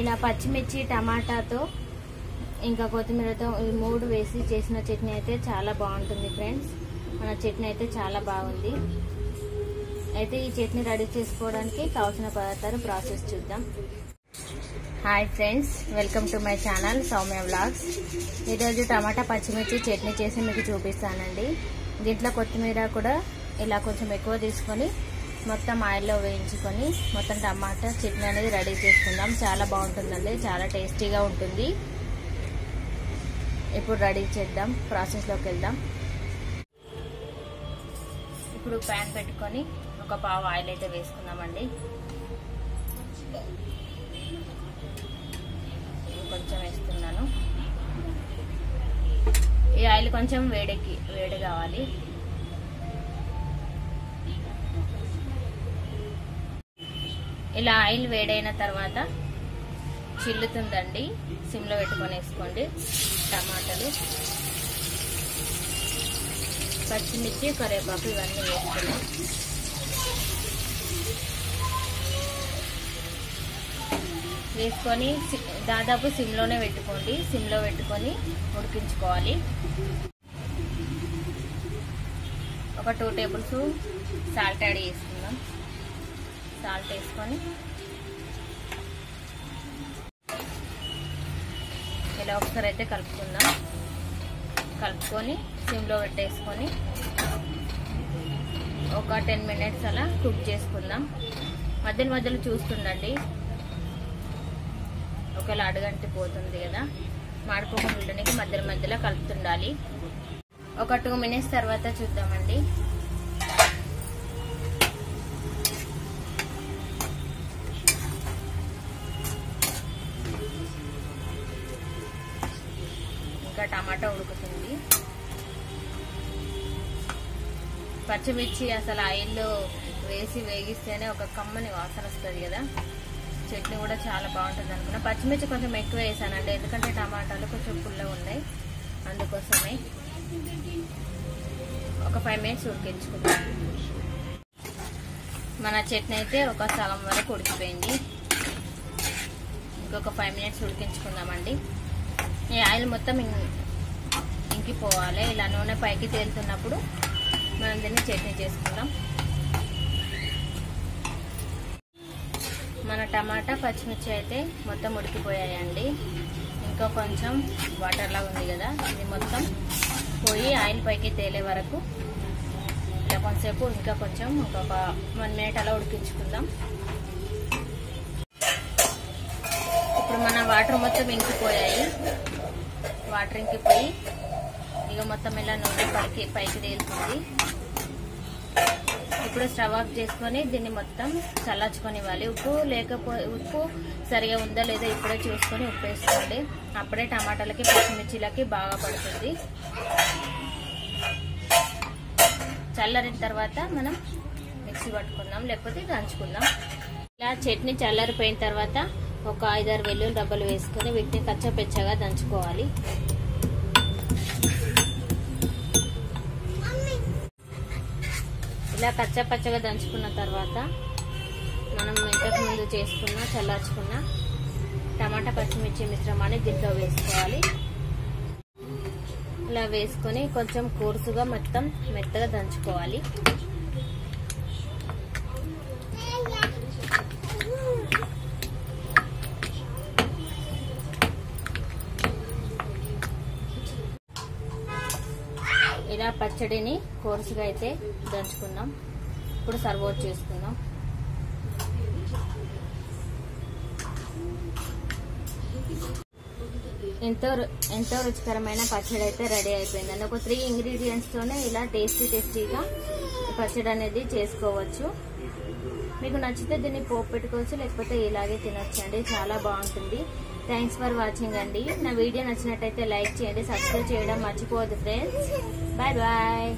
ఇలా పచ్చిమిర్చి టమాటాతో ఇంకా కొత్తిమీరతో ఈ మూడు వేసి చేసిన చట్నీ అయితే చాలా బాగుంటుంది ఫ్రెండ్స్. మన చట్నీ అయితే చాలా బాగుంది. అయితే ఈ చట్నీ రెడీ చేసుకోవడానికి కావాల్సిన పదార్థాలు ప్రాసెస్ చూద్దాం. Hi friends welcome to my channel Soumya vlogs. ఈరోజు టమాటా పచ్చిమిర్చి చట్నీ చేసి మీకు చూపిస్తానండి. దీంట్లో కొత్తిమీర కూడా ఇలా కొంచెం ఎక్కువ తీసుకొని మొత్తం ఆయిల్లో వేయించుకొని మొత్తం టమాటా చట్నీ అనేది రెడీ చేసుకుందాం. చాలా బాగుంటుందండి. చాలా టేస్టీగా ఉంటుంది. ఇప్పుడు రెడీ చేద్దాం. ప్రాసెస్లోకి వెళ్దాం. ఇప్పుడు ప్యాన్ పెట్టుకొని ఒక పావు ఆయిల్ అయితే వేసుకుందామండి. కొంచెం వేస్తున్నాను. ఈ ఆయిల్ కొంచెం వేడికి వేడి కావాలి. ఇలా ఆయిల్ వేడైన తర్వాత చిల్లుతుందండి. సిమ్లో పెట్టుకొని వేసుకోండి. టమాటాలు పచ్చిమిర్చి కరివేపాకు ఇవన్నీ వేసుకున్నాం వేసుకొని దాదాపు సిమ్లోనే పెట్టుకోండి. సిమ్లో పెట్టుకొని ఉడికించుకోవాలి. ఒక టూ టేబుల్స్ సాల్ట్ యాడ్ చేసుకుందాం. సాల్ట్ వేసుకొని ఇలా ఒకసారి అయితే కలుపుకుందాం. కలుపుకొని సిమ్లో పెట్టేసుకొని ఒక టెన్ మినిట్స్ అలా కుక్ చేసుకుందాం. మధ్యలో మధ్యలో చూస్తుండండి. ఒకవేళ అడగంటి పోతుంది కదా. మాడుకోకుండా ఉండడానికి మధ్యలో మధ్యలో కలుపుతుండాలి. ఒక టూ మినిట్స్ తర్వాత చూద్దామండి. ఇంకా టమాటా ఉడుకుతుంది. పచ్చిమిర్చి అసలు ఆయిల్లో వేసి వేగిస్తేనే ఒక కమ్మని వాసన వస్తుంది కదా. చట్నీ కూడా చాలా బాగుంటుంది అనుకున్నా. పచ్చిమిర్చి కొంచెం ఎక్కువ వేసానండి. ఎందుకంటే టమాటాలు కొంచెం పుల్లగా ఉన్నాయి. అందుకోసమే ఒక ఫైవ్ మినిట్స్ ఉడికించుకుంటాం మన చట్నీ అయితే ఒక స్థలం వరకు ఉడికిపోయింది. ఇంకొక ఫైవ్ మినిట్స్ ఉడికించుకుందామండి. ఈ ఆయిల్ మొత్తం ఇంకిపోవాలి. ఇలా నూనె పైకి తేలుతున్నప్పుడు మనం దీన్ని చట్నీ చేసుకుందాం. మన టమాటా పచ్చిమిర్చి అయితే మొత్తం ఉడికిపోయాయండి. ఇంకా కొంచెం వాటర్లా ఉంది కదా ఇది మొత్తం పోయి ఆయిల్ పైకి తేలే వరకు ఇలా కొంతసేపు ఇంకా కొంచెం ఇంకొక వన్ మినిట్ అలా ఉడికించుకుందాం. వాటర్ మొత్తం ఇంకిపోయాయి. వాటర్ ఇంకిపోయి ఇక మొత్తం ఇలా నూనె పైకి పైకి తేలుతుంది. ఇప్పుడు స్టవ్ ఆఫ్ చేసుకొని దీన్ని మొత్తం చల్లార్చుకొని ఇవ్వాలి ఉప్పు లేకపోతే ఉప్పు సరిగా ఉందా లేదా ఇప్పుడే చూసుకొని ఉప్పు వేసుకోండి అప్పుడే టమాటాలకి పచ్చిమిర్చిలకి బాగా పడుతుంది. చల్లరిన తర్వాత మనం మిక్సీ పట్టుకుందాం లేకపోతే దంచుకుందాం. ఇలా చట్నీ చల్లారిపోయిన తర్వాత ఒక ఐదారు వెల్లుల్లి డబ్బలు వేసుకొని వీటిని కచ్చపెచ్చగా దంచుకోవాలి. ఇలా కచ్చపచ్చగా దంచుకున్న తర్వాత మనం ఇంతకు ముందు చేసుకున్న చల్లార్చుకున్న టమాటా పచ్చిమిర్చి మిశ్రమాన్ని దీంట్లో వేసుకోవాలి. ఇలా వేసుకొని కొంచెం కోర్సుగా మొత్తం మెత్తగా దంచుకోవాలి. ఇలా పచ్చడిని కోర్సుగా అయితే దంచుకున్నాం ఇప్పుడు సర్వోట్ చేసుకుందాం. ఎంతో ఎంతో రుచికరమైన పచ్చడి అయితే రెడీ అయిపోయిందండి ఒక త్రీ ఇంగ్రీడియంట్స్ తోనే ఇలా టేస్టీ టేస్టీగా పచ్చడి అనేది చేసుకోవచ్చు. మీకు నచ్చితే దీన్ని పోపు పెట్టుకోవచ్చు లేకపోతే ఇలాగే తినొచ్చు అండి చాలా బాగుంటుంది. థ్యాంక్స్ ఫర్ వాచింగ్ అండి. నా వీడియో నచ్చినట్టయితే లైక్ చేయండి సబ్స్క్రైబ్ చేయడం మర్చిపోవద్దు ఫ్రెండ్స్ బాయ్ బాయ్